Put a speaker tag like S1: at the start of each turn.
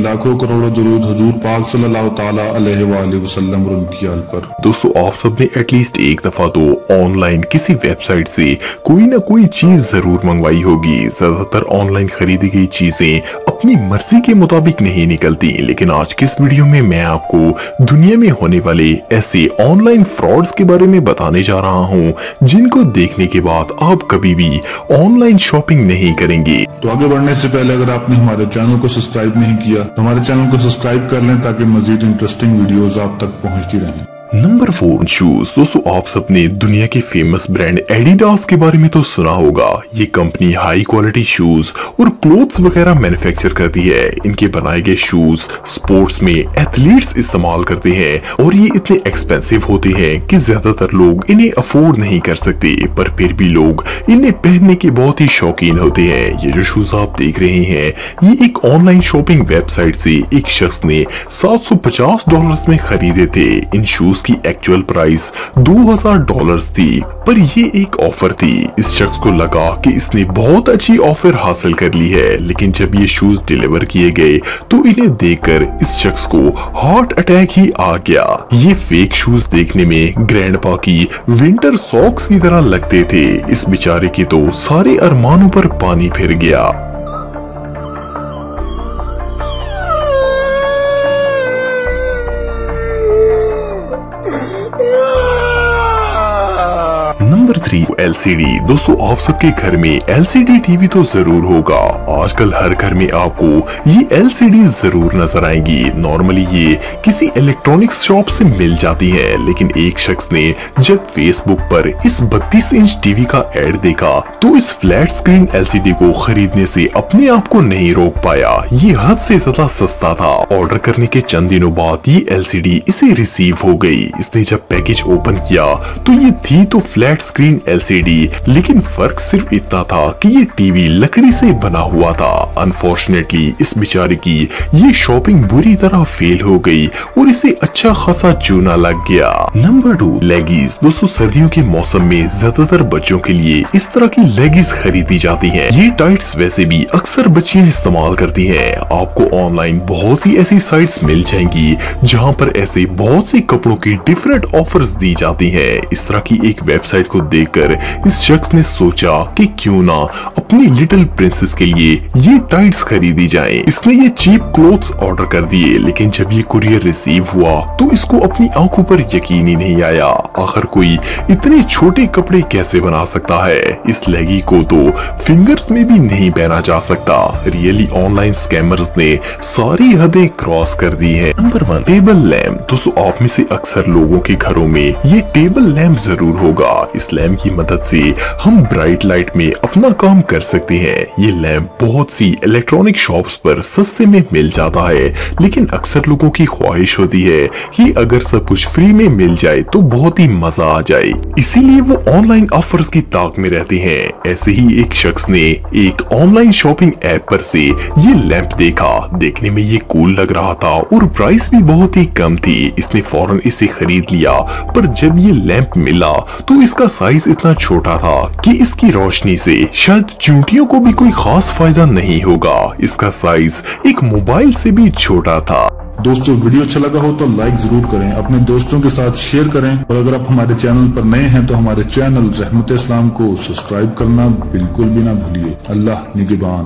S1: लाखों करोड़ों दरूद हजूर पाक सल्लल्लाहु पर।
S2: दोस्तों, आप सबने एटलीस्ट एक दफ़ा तो ऑनलाइन किसी वेबसाइट से कोई ना कोई चीज़ ज़रूर मंगवाई होगी। ज़्यादातर ऑनलाइन खरीदी गई चीज़ें अपनी मर्ज़ी के मुताबिक नहीं निकलती, लेकिन आज किस वीडियो में मैं आपको दुनिया में होने वाले ऐसे ऑनलाइन फ्रॉड्स के बारे में बताने जा रहा हूँ, जिनको देखने के बाद आप कभी भी ऑनलाइन शॉपिंग नहीं करेंगे।
S1: तो आगे बढ़ने से पहले अगर आपने हमारे चैनल को सब्सक्राइब नहीं किया तो हमारे चैनल को सब्सक्राइब कर लें ताकि मजीद इंटरेस्टिंग वीडियोस आप तक पहुँचती रहें।
S2: नंबर फोर शूज़ दोस्तों, आप सबने दुनिया के फ़ेमस ब्रांड एडिडास के बारे में तो सुना होगा। ये कंपनी हाई क्वालिटी शूज़ और क्लोथ्स वगैरह मैन्युफैक्चर करती है। इनके बनाए गए शूज़ स्पोर्ट्स में एथलीट्स इस्तेमाल करते हैं और ये इतने एक्सपेंसिव होते हैं कि ज़्यादातर लोग इन्हें अफोर्ड नहीं कर सकते। पर फिर भी लोग इन्हें पहनने के बहुत ही शौकीन होते हैं। ये जो शूज़ आप देख रहे हैं, ये एक ऑनलाइन शॉपिंग वेबसाइट से एक शख्स ने सात डॉलर में खरीदे थे। इन शूज़ उसकी एक्चुअल प्राइस 2000 डॉलर्स थी, पर ये एक ऑफ़र थी। इस शख्स को लगा कि इसने बहुत अच्छी ऑफ़र हासिल कर ली है, लेकिन जब ये शूज़ डिलीवर किए गए तो इन्हें देखकर इस शख्स को हार्ट अटैक ही आ गया। ये फेक शूज़ देखने में ग्रैंड की विंटर सॉक्स की तरह लगते थे। इस बेचारे के तो सारे अरमानों पर पानी फिर गया। Eu... थ्री एलसीडी दोस्तों, आप सबके घर में एलसीडी टीवी तो ज़रूर होगा। आजकल हर घर में आपको ये एलसीडी ज़रूर नज़र आएँगी। नॉर्मली ये किसी इलेक्ट्रॉनिक्स शॉप से मिल जाती है, लेकिन एक शख्स ने जब फेसबुक पर इस 32 इंच टीवी का एड देखा तो इस फ्लैट स्क्रीन एलसीडी को खरीदने से अपने आप को नहीं रोक पाया। ये हद से ज़्यादा सस्ता था। ऑर्डर करने के चंद दिनों बाद ये एलसीडी इसे रिसीव हो गई। इसने जब पैकेज ओपन किया तो ये थी तो फ्लैट फ्लैट स्क्रीन एलसीडी लेकिन फ़र्क सिर्फ़ इतना था कि ये टीवी लकड़ी से बना हुआ था। अनफॉर्चुनेटली इस बेचारे की ये शॉपिंग बुरी तरह फेल हो गई और इसे अच्छा खासा चूना लग गया। नंबर टू लेगीज दोस्तों, सर्दियों के मौसम में ज़्यादातर बच्चों के लिए इस तरह की लेगीज खरीदी जाती है ये टाइट्स वैसे भी अक्सर बच्चियाँ इस्तेमाल करती हैं। आपको ऑनलाइन बहुत सी ऐसी साइट्स मिल जाएँगी, जहाँ पर ऐसे बहुत से कपड़ों की डिफरेंट ऑफर्स दी जाती हैं। इस तरह की एक वेबसाइट को देखकर इस शख्स ने सोचा कि क्यों ना अपनी लिटिल प्रिंसेस के लिए ये टाइट्स खरीदी जाए। इसने ये चीप क्लोथ्स ऑर्डर कर दिए, लेकिन जब ये कुरियर रिसीव हुआ तो इसको अपनी आँखों पर यकीन ही नहीं आया। आखिर कोई इतने छोटे कपड़े कैसे बना सकता है? इस लेगी को तो फिंगर्स में भी नहीं पहना जा सकता। रियली ऑनलाइन स्कैमर्स ने सारी हदें क्रॉस कर दी है। नंबर वन टेबल लैम्प दोस्तों, आप में से अक्सर लोगों के घरों में ये टेबल लैम्प ज़रूर होगा। इस लैम्प की मदद से हम ब्राइट लाइट में अपना काम कर सकते हैं। ये लैम्प बहुत सी इलेक्ट्रॉनिक शॉप्स पर सस्ते में मिल जाता है, लेकिन अक्सर लोगों की ख्वाहिश होती है कि अगर सब कुछ फ्री में मिल जाए तो बहुत ही मज़ा आ जाए। इसीलिए वो ऑनलाइन ऑफर्स की ताक में रहते हैं। ऐसे ही एक शख्स ने एक ऑनलाइन शॉपिंग ऐप पर से ये लैंप देखा। देखने में ये कूल लग रहा था और प्राइस भी बहुत ही कम थी। इसने फ़ौरन इसे खरीद लिया, पर जब ये लैंप मिला तो इसका साइज़ इतना छोटा था कि इसकी रोशनी से शायद चूंटियों को भी कोई खास फ़ायदा नहीं होगा। इसका साइज़ एक मोबाइल से भी छोटा था।
S1: दोस्तों वीडियो अच्छा लगा हो तो लाइक ज़रूर करें, अपने दोस्तों के साथ शेयर करें। और अगर आप हमारे चैनल पर नए हैं तो हमारे चैनल रहमत इस्लाम को सब्सक्राइब करना बिल्कुल भी ना भूलिए। अल्लाह निगेबान।